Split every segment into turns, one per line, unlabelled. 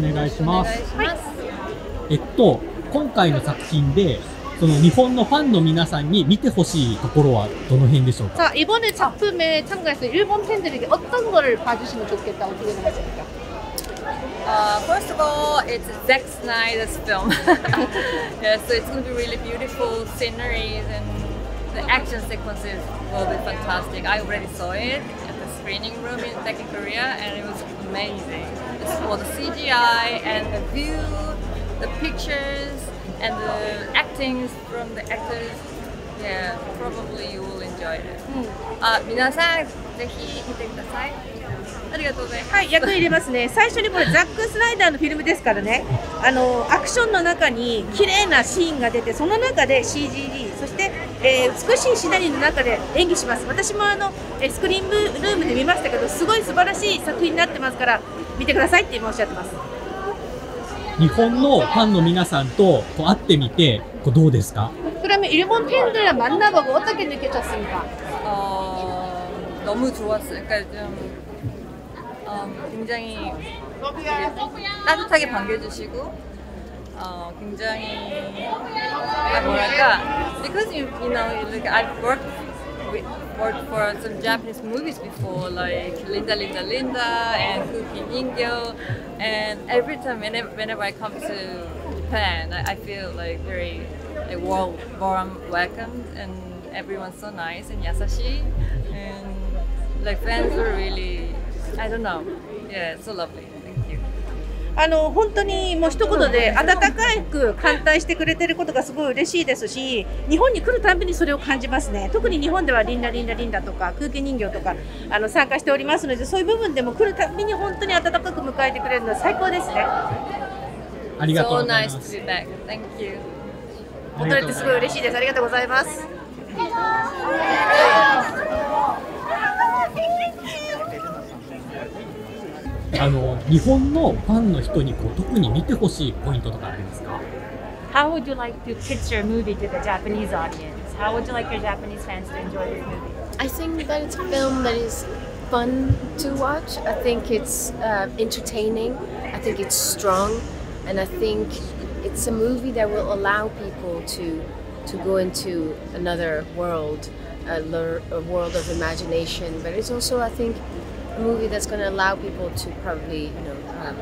お願いします。
お願いします。
えっと、今回の作品で、その日本のファンの皆さんに見てほしいところはどの辺でしょうか
자, 이번에 작품에 참가해서 일본 팬들에게 어떤 거를 봐주시면 좋겠다, 어떻게 생각하십니까?
Uh, first of all, it's Zack Snyder's film. yeah, so it's going to be really beautiful sceneries and the action sequences will be fantastic. I already saw it at the screening room in, back in Korea and it was amazing. It's for the CGI and the view, the pictures and the actings from the actors. Yeah, probably you will enjoy it. あ、皆さんぜひ見てください。ありがとうございます。
はい、役入れますね。最初にこれザック・スナイダーのフィルムですからね。あのアクションの中に綺麗なシーンが出て、その中で CGD、そして、えー美しいシナリオの中で演技します。私もあのえースクリーンルームで見ましたけど、すごい素晴らしい作品になってますから見てくださいって今おっしゃってます。
日本のファンの皆さんとこう会ってみて、こうどうですか
그러면 일본 팬들이랑 만나보고 어떻게 느껴졌습니까?
어, 너무 좋았어요. 그러니까 좀 어, 굉장히 되게 따뜻하게 반겨주시고 어, 굉장히 아, 뭐랄까 because you, you know like I've worked with, worked for some Japanese movies before like Linda Linda Linda and Cookie Ningyo and every time whenever, whenever I come to Japan I, I feel like very like warm, warm welcomed and everyone's so nice and yasashi and like fans were really I don't know yeah so lovely thank you
あの本当にもう一言で温かく歓待してくれてることがすごい嬉しいですし日本に来るたんびにそれを感じますね。特に日本ではリンダリンダリンダとか空気人形とかあの参加しておりますのでそういう部分でも来るたんびに本当に温かく迎えてくれるのは最高ですね。
ありがとう
so
ござい
nice
ま
to
す。
be back. Thank you.
戻れてすごい嬉しいです。ありがとうございます
あの、日本のファンの人にこう特に見てほしいポイントとかありますか
How would you like to pitch your movie to the Japanese audience? How would you like your Japanese fans to enjoy this movie?
I think that it's a film that is fun to watch. I think it's uh, entertaining. I think it's strong, and I think it's a movie that will allow people to to go into another world, a, a world of imagination. But it's also, I think, a movie that's going to allow people to probably, you know, um,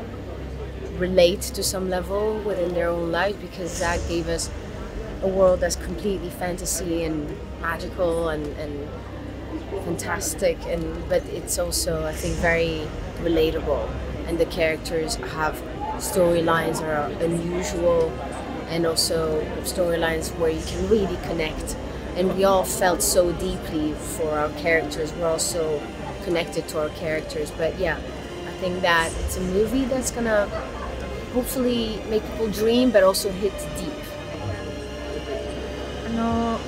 relate to some level within their own life because that gave us a world that's completely fantasy and magical and, and fantastic and but it's also I think very relatable and the characters have storylines that are unusual and also storylines where you can really connect and we all felt so deeply for our characters. We're also connected to our characters. But yeah I think that it's a movie that's gonna hopefully make people dream but also hit deep.
あの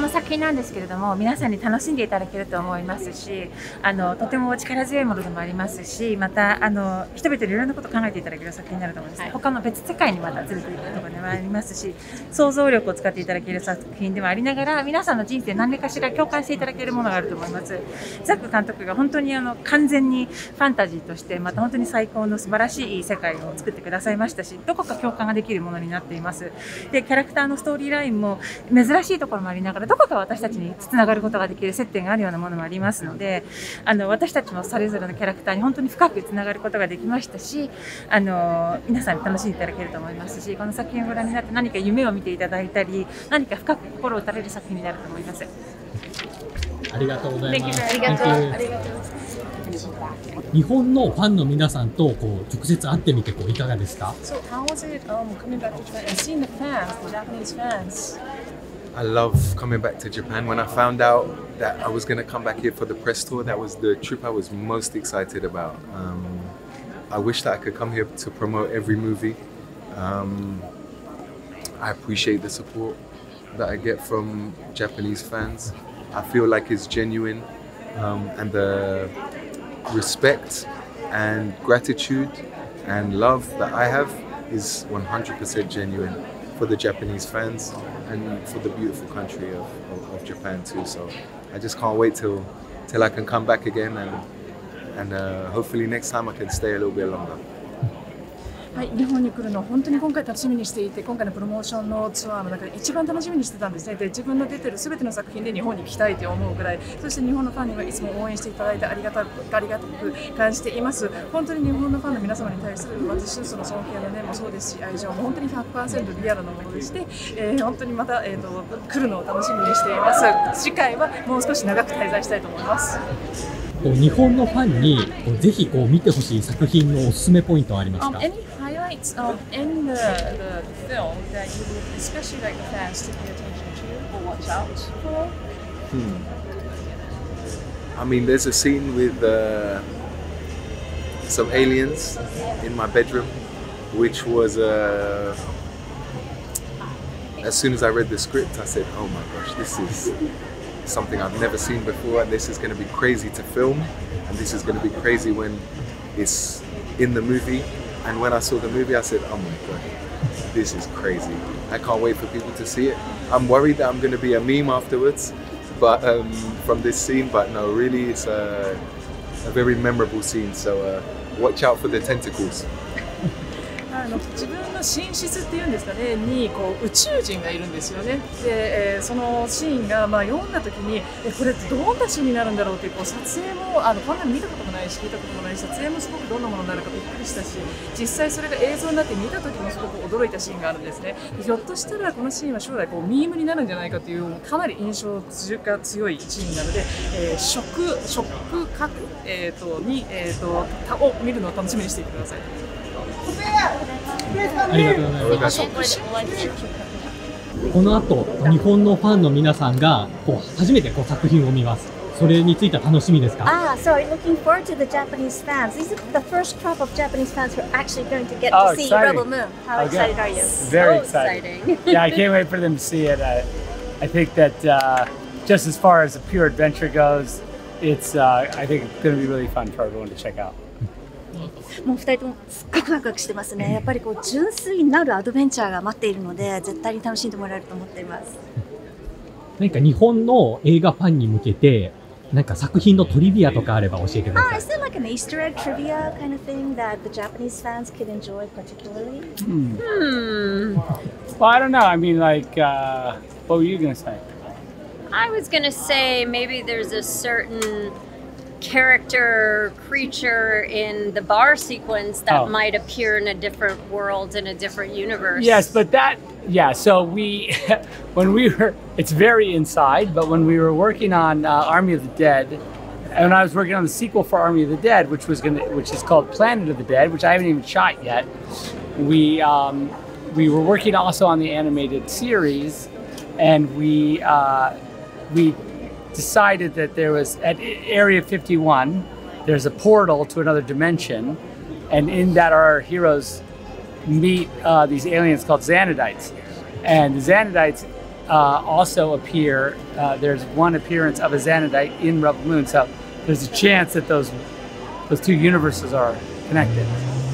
この作品なんですけれども皆さんに楽しんでいただけると思いますしあのとても力強いものでもありますしまたあの人々にいろんなことを考えていただける作品になると思います、他の別世界にまた連れていくところでもありますし想像力を使っていただける作品でもありながら皆さんの人生何かしら共感していただけるものがあると思います。ザック監督が本当にあの完全にファンタジーとしてまた本当に最高の素晴らしい世界を作ってくださいましたしどこか共感ができるものになっています。でキャラクターのストーリーラインも珍しいところもありながらどこか私たちにつながることができる接点があるようなものもありますのであの私たちもそれぞれのキャラクターに本当に深くつながることができましたしあの皆さんに楽しんでいただけると思いますしこの作品をご覧になって何か夢を見ていただいたり何か深く心を打たれる作品になると思います。
ありがとうございます。
Thank you very much.
Thank you 日本のファンの皆さんとこう直接会ってみてこういかがですか
？So how was it um, coming back to Japan and seeing the fans, the Japanese fans?
I love coming back to Japan. When I found out that I was going to come back here for the press tour, that was the trip I was most excited about. Um, I wish that I could come here to promote every movie. Um, I appreciate the support that I get from Japanese fans. I feel like it's genuine, um, and the respect and gratitude and love that I have is 100% genuine for the Japanese fans and for the beautiful country of, of, of Japan too. So I just can't wait till till I can come back again and and uh, hopefully next time I can stay a little bit longer.
はい、日本に来るのを本当に今回楽しみにしていて今回のプロモーションのツアーの中で一番楽しみにしてたんですね。で自分の出てる全ての作品で日本に来たいと思うぐらいそして日本のファンにはいつも応援していただいてありがたくありがたく感じています。本当に日本のファンの皆様に対する私のその尊敬の念もそうですし愛情も本当に100%リアルなものでして、えー本当にまた、えー、と来るのを楽しみにしています。次回はもう少し長く滞在したいと思います。
こう日本のファンにこうぜひこう見てほしい作品のおすすめポイントはあります
Um,
か、
any highlights um, in the, the film that you would especially like the fans to pay attention to or watch out for?
I mean, there's a scene with uh, some aliens in my bedroom, which was. Uh, as soon as I read the script, I said, "Oh my gosh, this is something I've never seen before, and this is going to be crazy to film, and this is going to be crazy when it's in the movie." And when I saw the movie, I said, "Oh my god, this is crazy! I can't wait for people to see it." I'm worried that I'm going to be a meme afterwards, but um, from this scene, but no, really, it's a, a very memorable scene. So uh, watch out for the tentacles.
あの自分の寝室っていうんですかねにこう宇宙人がいるんですよねで、えーそのシーンがまあ読んだ時にえこれってどんなシーンになるんだろうっていうこう撮影もあのこんなの見たこともないし聞いたこともないし撮影もすごくどんなものになるかびっくりしたし実際それが映像になって見た時もすごく驚いたシーンがあるんですねひょっとしたらこのシーンは将来こうミームになるんじゃないかというかなり印象が強いシーンなので、え、食食覚、えー、とに、えー、とたを見るのを楽しみにしていてください。
ありがとうございます。この後、日本のファンの皆さんがこう初めてこう作品を見ます。それについては楽しみですか
Ah, so looking forward to the Japanese fans. This is the first crop of Japanese fans who are actually going to get
Oh,
to see
exciting.
Rebel Moon. How
Okay.
excited are you?
Very
So
exciting.
exciting.
yeah, I can't wait for them to see it. I, I think that uh, just as far as a pure adventure goes, it's uh, I think it's going to be really fun for everyone to check out.
もう二人ともすっごくワクワクしてますね。やっぱりこう純粋なるアドベンチャーが待っているので、絶対に楽しんでもらえると思っています。
何か日本の映画ファンに向けて、なんか作品のトリビアとかあれば教えてくだ
Ah,
さい
is。there like an Easter egg trivia kind of thing that the Japanese fans could enjoy particularly?
Hmm.
Well, I don't know. I mean, like, uh, what were you going to say?
I was gonna say maybe there's a certain character creature in the bar sequence that
Oh.
might appear in a different world in a different universe.
Yes, but that yeah. So we, when we were, it's very inside. But when we were working on uh, Army of the Dead, and I was working on the sequel for Army of the Dead, which was gonna, which is called Planet of the Dead, which I haven't even shot yet. We um, we were working also on the animated series, and we uh, we decided that there was at Area 51, there's a portal to another dimension, and in that our heroes meet uh, these aliens called Xanadites. And the Xanadites uh, also appear, uh, there's one appearance of a Xanadite in Rebel Moon, so there's a chance that those, those two universes are connected.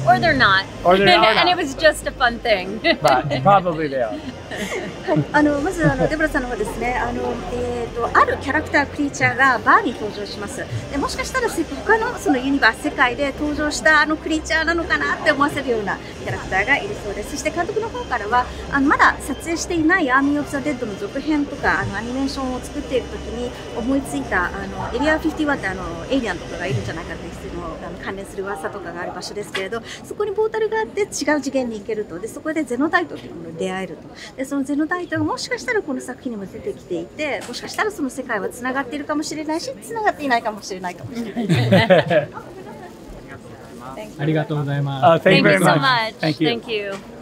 Or they're not.
Or they're not.
and it was just a fun thing.
But probably they are.
はい、あのまずあの デブラさんの方ですね。あの、えー、とあるキャラクタークリーチャーがバーに登場します。でもしかしたらせ他のそのユニバース世界で登場したあのクリーチャーなのかなって思わせるようなキャラクターがいるそうです。そして監督の方からはあのまだ撮影していないアーミー・オブ・ザ・デッドの続編とかあのアニメーションを作っている時に思いついたあのエリア51ってあのエイリアンとかがいるんじゃないかっていうのあの関連する噂とかがある場所ですけれどそこにポータルがあって違う次元に行けると。でそこでゼノタイトというものに出会えるとでそのゼノタイトがもしかしたらこの作品にも出てきていてもしかしたらその世界はつながっているかもしれないしつながっていないかもしれないかもしれない。
ありがとうございます。
Uh, thank,
Thank
you very
you so
much.
much.
Thank you.
Thank you.